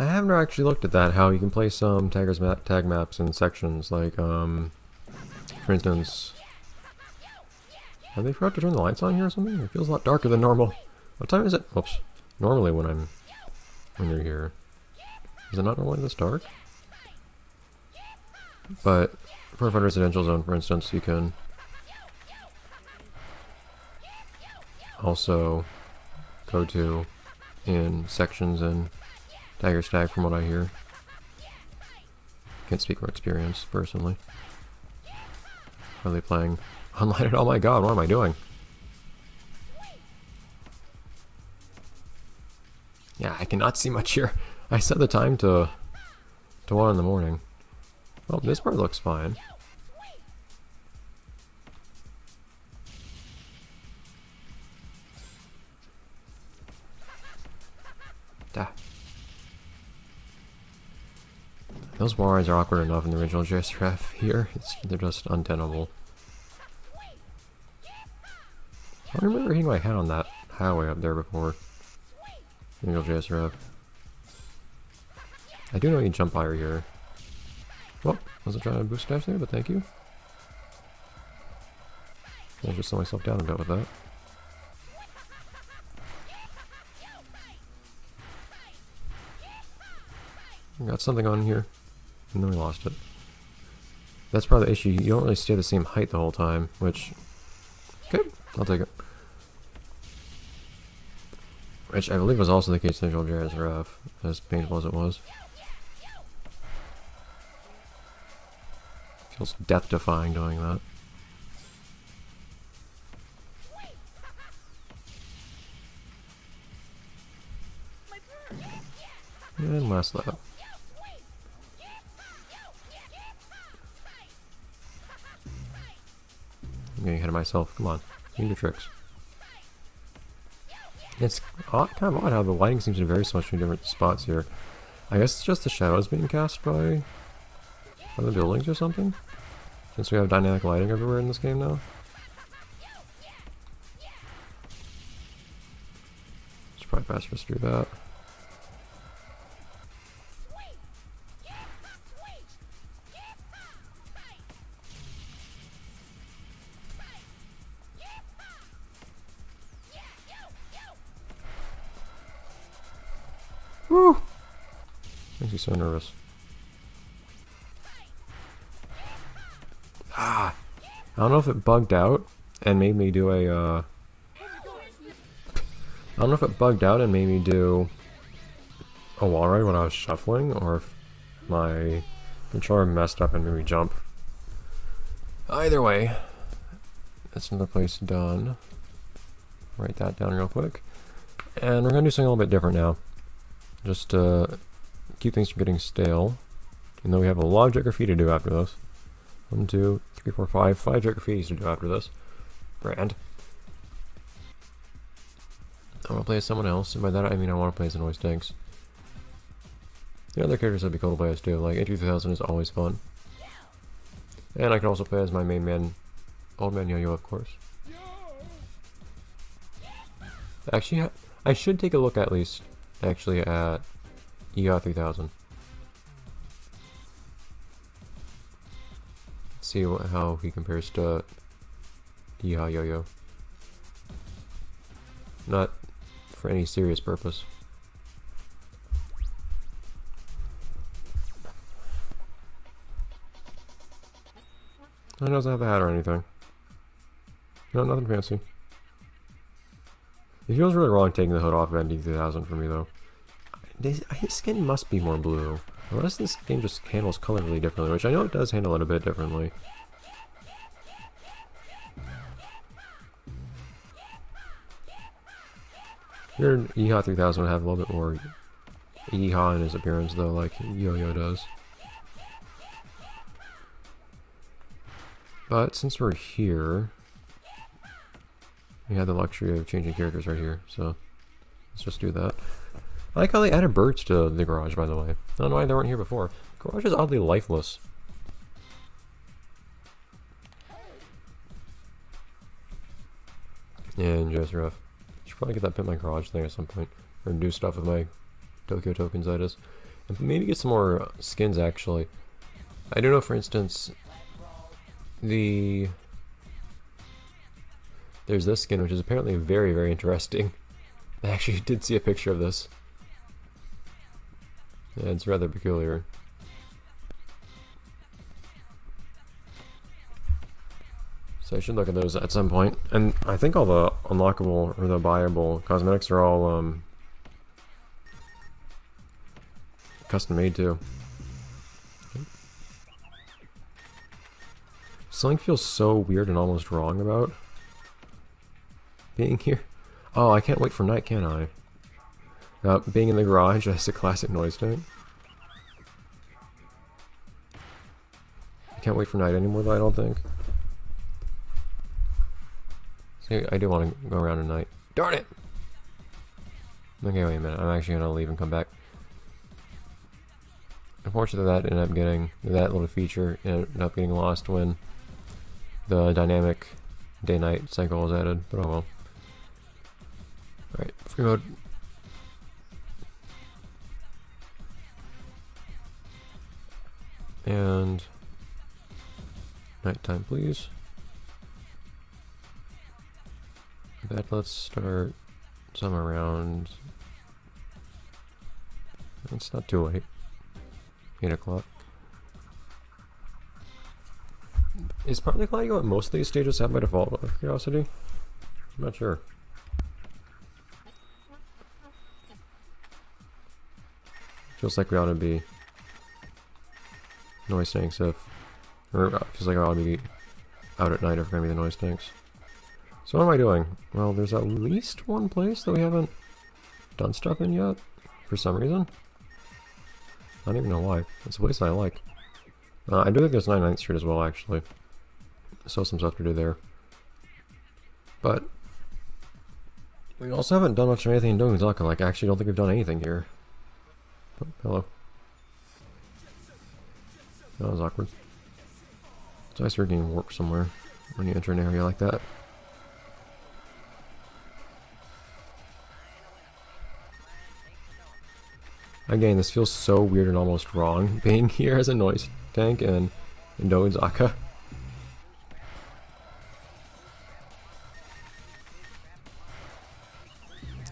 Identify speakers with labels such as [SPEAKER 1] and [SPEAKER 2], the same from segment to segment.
[SPEAKER 1] I haven't actually looked at that, how you can place some taggers tag maps in sections, like, um, for instance, have they forgot to turn the lights on here or something? It feels a lot darker than normal. What time is it? Oops. Normally when I'm, when you're here, is it not normally this dark? But for a residential zone, for instance, you can also go to in sections and dagger stack from what I hear. Can't speak from experience, personally. Are they playing unlighted? Oh my god, what am I doing? Yeah, I cannot see much here. I set the time to to 1 in the morning. Well, this part looks fine. Those wires are awkward enough in the original JSRF here. It's, they're just untenable. I remember hitting my head on that highway up there before. Original JSRF. I do know you jump higher here. Well, wasn't trying to boost dash there, but thank you. I'll just slow myself down a bit with that. Got something on here. And then we lost it. That's probably the issue. You don't really stay the same height the whole time, which... Good. I'll take it. Which I believe was also the case in Visual JSRF, as painful as it was. Feels death-defying doing that. And last lap. I'm getting ahead of myself. Come on. Me your tricks. It's odd, kind of odd how the lighting seems to vary so much in different spots here. I guess it's just the shadows being cast by other buildings or something? Since we have dynamic lighting everywhere in this game now? It's probably faster to do that. Makes you so nervous. Ah! I don't know if it bugged out and made me do a, uh... I don't know if it bugged out and made me do a wall ride when I was shuffling, or if my controller messed up and made me jump. Either way, that's another place done. Write that down real quick. And we're going to do something a little bit different now. Just to keep things from getting stale. And then we have a lot of graffiti to do after this. One, two, three, four, five, five graffitis to do after this. Brand. I want to play as someone else, and by that I mean I want to play as Annoy Stinks. The other characters would be cool to play as too, like A3000 is always fun. And I can also play as my main man, Old Man Yo-Yo of course. Actually, I should take a look at least actually at ER 3000. See what, how he compares to EHA Yo-Yo. Not for any serious purpose. It doesn't have a hat or anything. No, nothing fancy. It feels really wrong taking the hood off of ND3000 for me, though. His skin must be more blue. Unless this game just handles color really differently, which I know it does handle it a bit differently. Your EHA 3000 would have a little bit more EHA in his appearance, though, like Yo-Yo does. But since we're here, we have the luxury of changing characters right here, so let's just do that. I like how they added birds to the garage, by the way. I don't know why they weren't here before. The garage is oddly lifeless. And just rough. Should probably get that pin my garage thing at some point. Or do stuff with my Tokyo tokens, that is. And maybe get some more skins, actually. I don't know, for instance, the... There's this skin, which is apparently very, very interesting. I actually did see a picture of this. Yeah, it's rather peculiar. So I should look at those at some point. And I think all the unlockable or the buyable cosmetics are all um, custom made too. Something feels so weird and almost wrong about being here. Oh, I can't wait for night, can I? Uh, being in the garage as a classic noise tank. I can't wait for night anymore though, I don't think. See, I do want to go around at night. Darn it! Okay, wait a minute. I'm actually going to leave and come back. Unfortunately, that ended up getting, that little feature ended up getting lost when the dynamic day-night cycle was added, but oh well. Alright, free mode. And nighttime, please. That let's start somewhere around. It's not too late. 8 o'clock. Is partly cloudy what most of these stages have by default out of curiosity? I'm not sure. Feels like we ought to be noise tanks if or uh, feels like I ought to be out at night if we're gonna be the noise tanks. So what am I doing? Well, there's at least one place that we haven't done stuff in yet, for some reason. I don't even know why. It's a place I like. Uh, I do think there's 99th Street as well, actually. Still some stuff to do there. But, we also haven't done much of anything in Dogenzaka. Like, I actually don't think we've done anything here. Oh, hello. That was awkward. It's nice getting warp somewhere when you enter an area like that. Again, this feels so weird and almost wrong, being here as a noise tank and in Dogenzaka.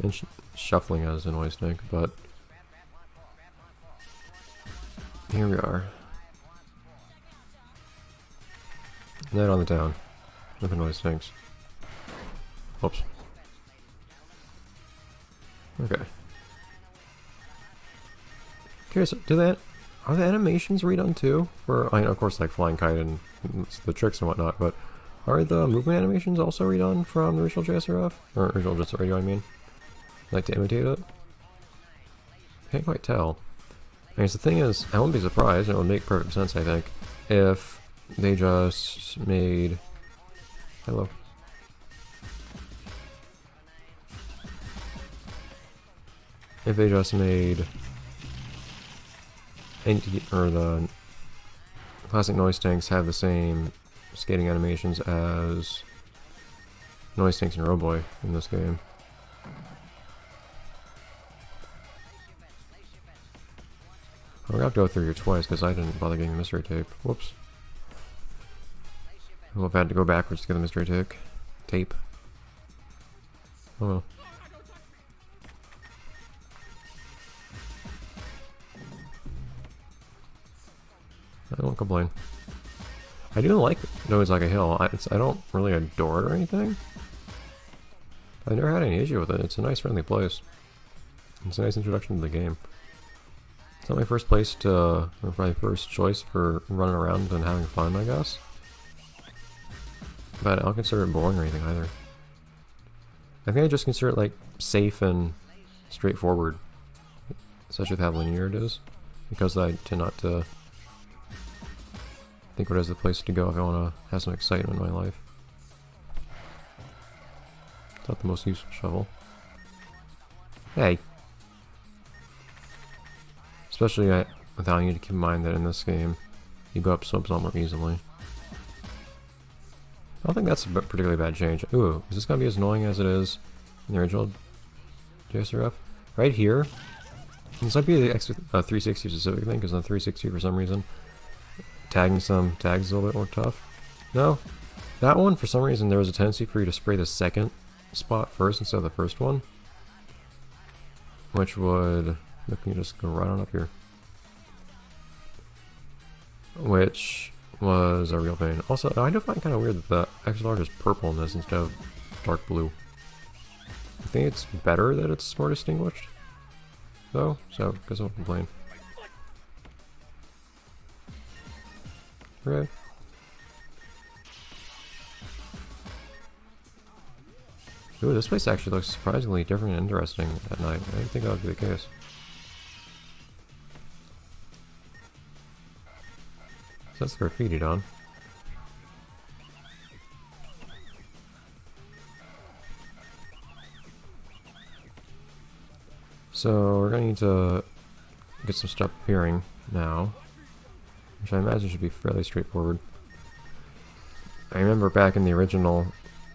[SPEAKER 1] And sh shuffling as a noise tank, but here we are. Night on the town with the noise tanks. Oops. Okay. Curious, do that are the animations redone too? For I know, of course, like flying kite and the tricks and whatnot, but are the movement animations also redone from the original JSRF or original Set Radio? I mean, like to imitate it. Can't quite tell. I guess the thing is, I wouldn't be surprised, and it would make perfect sense, I think, if they just made. Hello. If they just made or the classic noise tanks have the same skating animations as noise tanks and Roboy in this game. I'm gonna have to go through here twice because I didn't bother getting the mystery tape. Whoops. Well, I've had to go backwards to get the mystery tape. Tape. Oh well. I don't complain. I do like Noise Like a Hill. I, I don't really adore it or anything. I've never had any issue with it. It's a nice, friendly place. It's a nice introduction to the game. It's not my first place to, or my first choice for running around and having fun, I guess. But I don't consider it boring or anything either. I think I just consider it like safe and straightforward, such with how linear it is, because I tend not to think of it as the place to go if I want to have some excitement in my life. It's not the most useful shovel. Hey! Especially uh, with you to keep in mind that in this game, you go up slopes a lot more easily. I don't think that's a particularly bad change. Ooh, is this going to be as annoying as it is in the original JSRF? Right here, This might be the X, uh, 360 specific thing, because on 360 for some reason, tagging some tags is a little bit more tough. No, that one for some reason there was a tendency for you to spray the second spot first instead of the first one. Which would, look, me just go right on up here. Which was a real pain. Also, I do find kind of weird that the XLR is purple in this instead of dark blue. I think it's better that it's more distinguished, though, so I guess I won't complain. Okay. Ooh, this place actually looks surprisingly different and interesting at night. I didn't think that would be the case. That's graffiti on. So we're gonna need to get some stuff appearing now, which I imagine should be fairly straightforward. I remember back in the original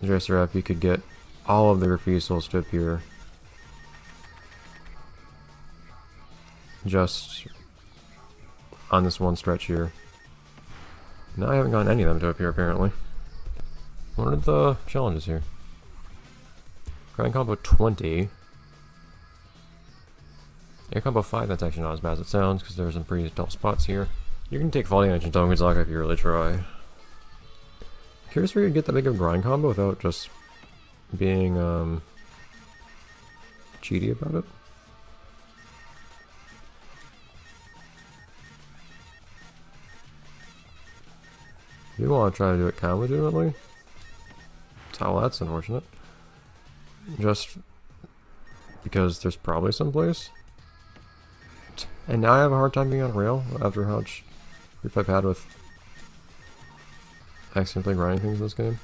[SPEAKER 1] dresser JSRF you could get all of the souls to appear just on this one stretch here. Now I haven't gotten any of them to appear apparently. What are the challenges here? Grind combo 20. Air combo 5, that's actually not as bad as it sounds because there's some pretty dull spots here. You can take fall damage and Don if you really try. Curious where you get that big of a grind combo without just being um, cheaty about it. You want to try to do it legitimately? Oh, that's unfortunate. Just because there's probably some place. And now I have a hard time being on rail after how much grief I've had with accidentally grinding things in this game.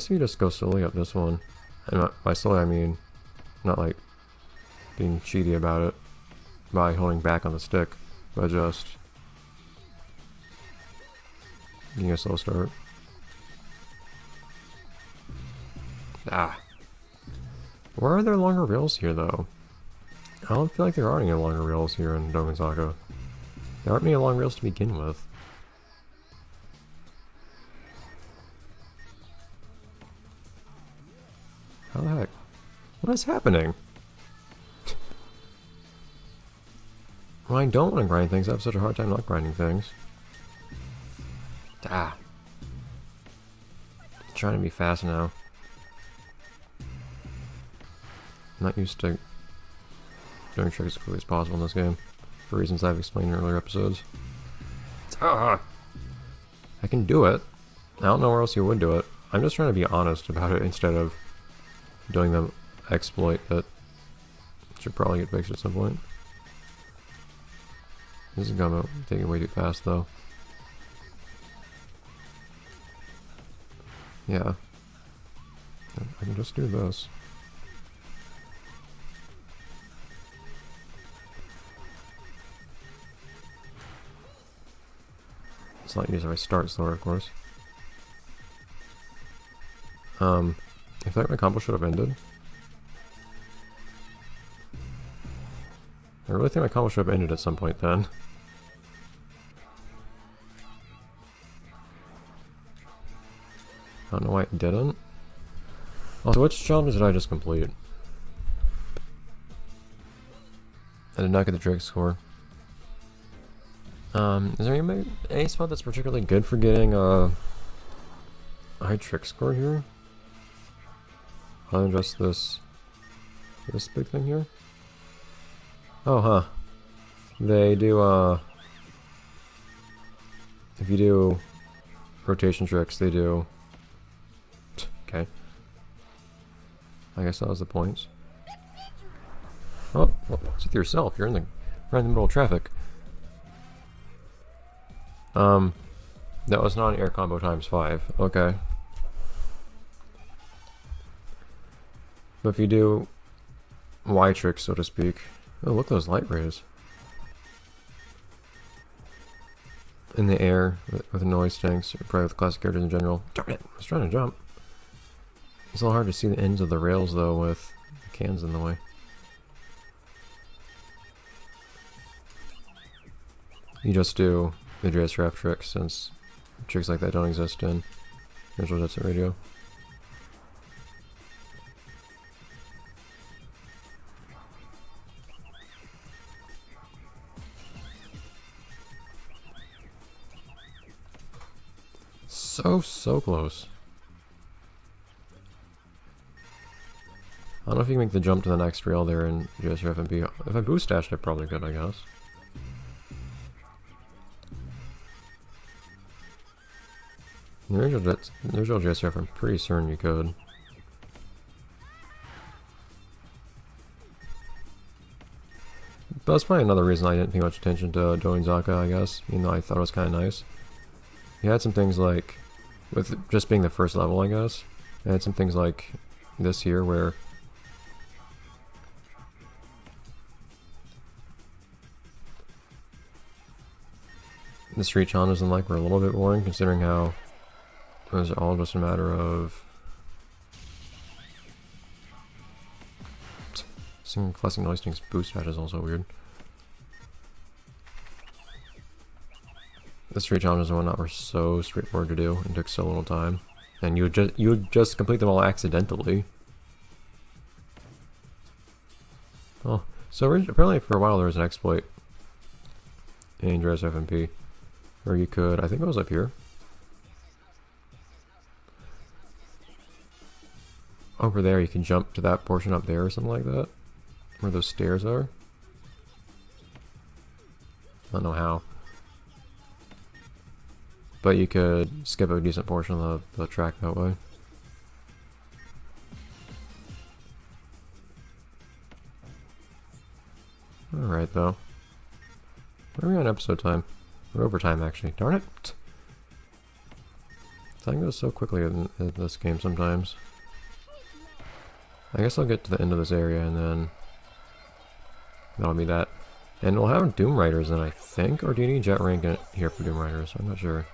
[SPEAKER 1] Guess you just go slowly up this one, and by slowly I mean not like being cheaty about it by holding back on the stick, but just getting a slow start. Ah. Where are there longer rails here though? I don't feel like there are any longer rails here in Do There aren't many long rails to begin with. How the heck? What is happening? Well, I don't want to grind things. I have such a hard time not grinding things. Ah. I'm trying to be fast now. I'm not used to doing tricks as quickly as possible in this game, for reasons I've explained in earlier episodes. Ah! I can do it. I don't know where else you would do it. I'm just trying to be honest about it instead of doing the exploit that should probably get fixed at some point. This is gonna taking way too fast though. Yeah. I can just do this. It's not usually I start slower, of course. Um, I feel like my combo should have ended. I really think my combo should have ended at some point then. I don't know why it didn't. Also, which challenges did I just complete? I did not get the Drake score. Um, is there any, any spot that's particularly good for getting a high trick score here? Other than just this, this big thing here? Oh, huh. They do, uh, if you do rotation tricks, they do, okay. I guess that was the points. Oh, well, with yourself. You're in the right in the middle of traffic. Um, that was not an air combo times five. Okay. But if you do Y tricks, so to speak. Oh, look at those light rays. in the air with, with noise tanks, probably with classic characters in general. Darn it! I was trying to jump. It's a little hard to see the ends of the rails though with cans in the way. You just do the JSRF trick since tricks like that don't exist in Visual Jet Set Radio. So, close. I don't know if you can make the jump to the next rail there in and be. If I boost dash, I probably could, I guess. In the original, Jet, the original I'm pretty certain you could. But that's probably another reason I didn't pay much attention to Dogenzaka, I guess, even though I thought it was kind of nice. He had some things like, with just being the first level, I guess, And some things like this here where the street challenges and like were a little bit boring considering how it was all just a matter of Seeing classic noise things boost that is also weird. The street challenges and whatnot were so straightforward to do and took so little time. And you would just you would just complete them all accidentally. Oh, so apparently for a while there was an exploit in JSRF MP where you could, I think it was up here. Over there, you can jump to that portion up there or something like that. Where those stairs are. I don't know how. But you could skip a decent portion of the, the track that way. Alright though. Where are we on episode time? We're over time actually. Darn it! Time goes so quickly in, in this game sometimes. I guess I'll get to the end of this area and then that'll be that. And we'll have Doom Riders in, I think, or do you need Jet Rank here for Doom Riders? I'm not sure.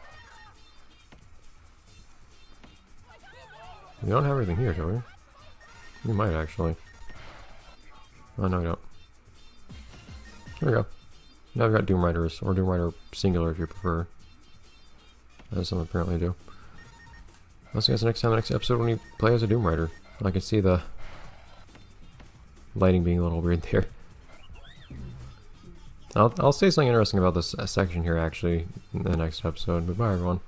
[SPEAKER 1] We don't have everything here, do we? We might actually. Oh no, we don't. There we go. Now I've got Doom Riders, or Doom Rider singular if you prefer. As some apparently do. I'll see you guys next time, the next episode when you play as a Doom Rider. I can see the lighting being a little weird there. I'll, I'll say something interesting about this section here actually in the next episode. Goodbye everyone.